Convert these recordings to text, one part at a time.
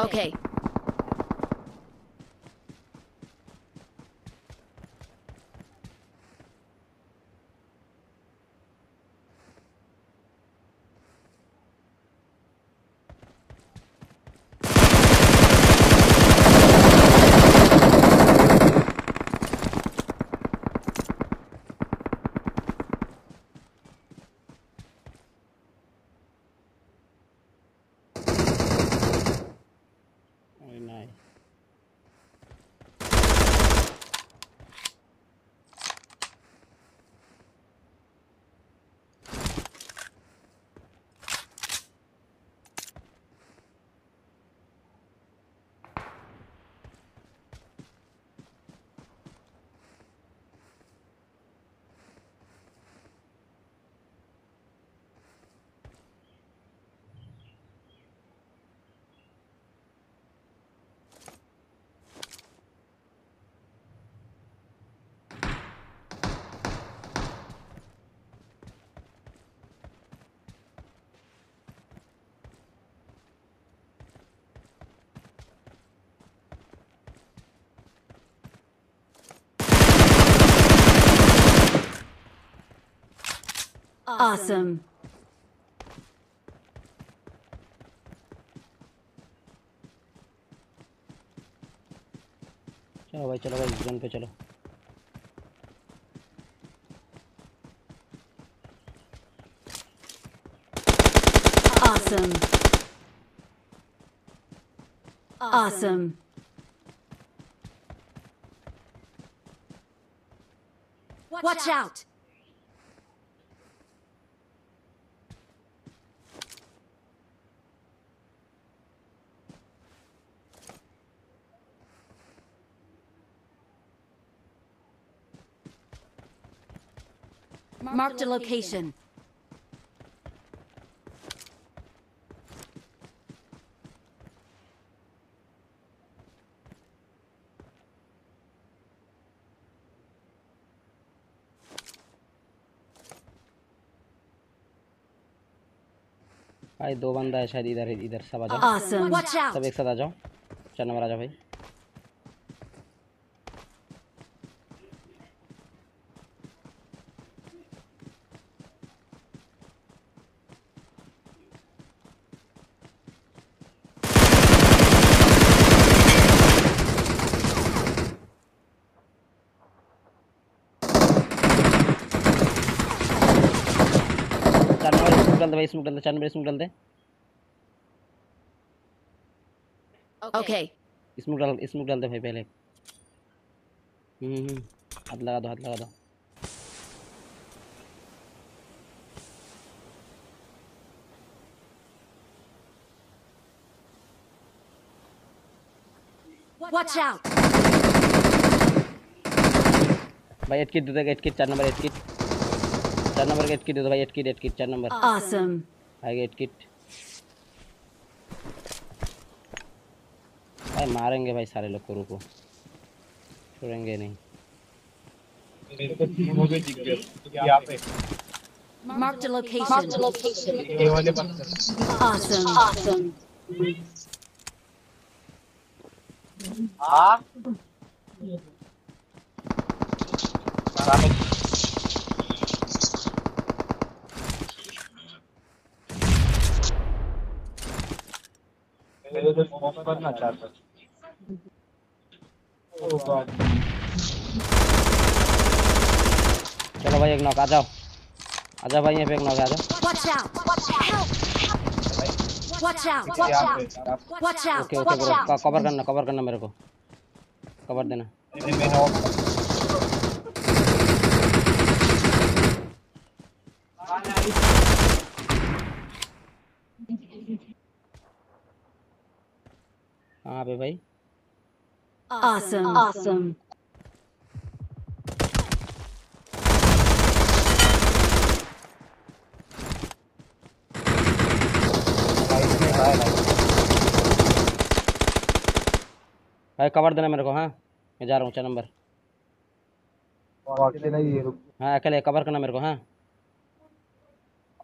Okay. okay. Awesome. चलो भाई चलो भाई जोन पे चलो Awesome. Awesome. Watch out. Marked a location. भाई दो बंदा है शायद इधर इधर सब आ जाओ Awesome. Watch सब out. एक साथ आ जाओ चार नंबर आ जाओ भाई चार नंबर स्मोक डाल दे भाई स्मोक डाल दे चार नंबर स्मोक डाल दे। Okay. स्मोक डाल स्मोक डाल दे भाई पहले। हम्म हम्म हाथ लगा दो हाथ लगा दो। Watch out. भाई एट किट दे देगा एट किट चार नंबर एट किट चार नंबर का एट किट दे दो भाई एट किट एट किट चार नंबर Awesome. आगे एट किट भाई मारेंगे भाई सारे लोग को रुको छोड़ेंगे नहीं हो गए यहाँ पे Marked a location. ये वाले पत्थर Awesome. Awesome. हाँ चाहता चलो भाई एक नौका आ जाओ। आ जाओ भाई यहाँ पे एक नौक आ जाओ। Watch out. Watch out. Watch out. Watch out. Okay okay bro cover करना कवर करना मेरे को। कवर देना। कहाँ पे भाई। Awesome. Awesome. लाइट में है लाइट भाई कवर देना मेरे को हाँ। मैं जा रहा हूँ चार नंबर। ही। हाँ अकेले कवर करना मेरे को हाँ।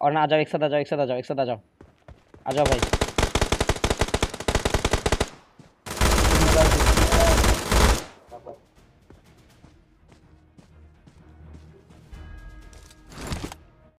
और ना आ जाओ एक साथ आ जाओ एक साथ आ जाओ एक साथ आ जाओ। आ जाओ भाई।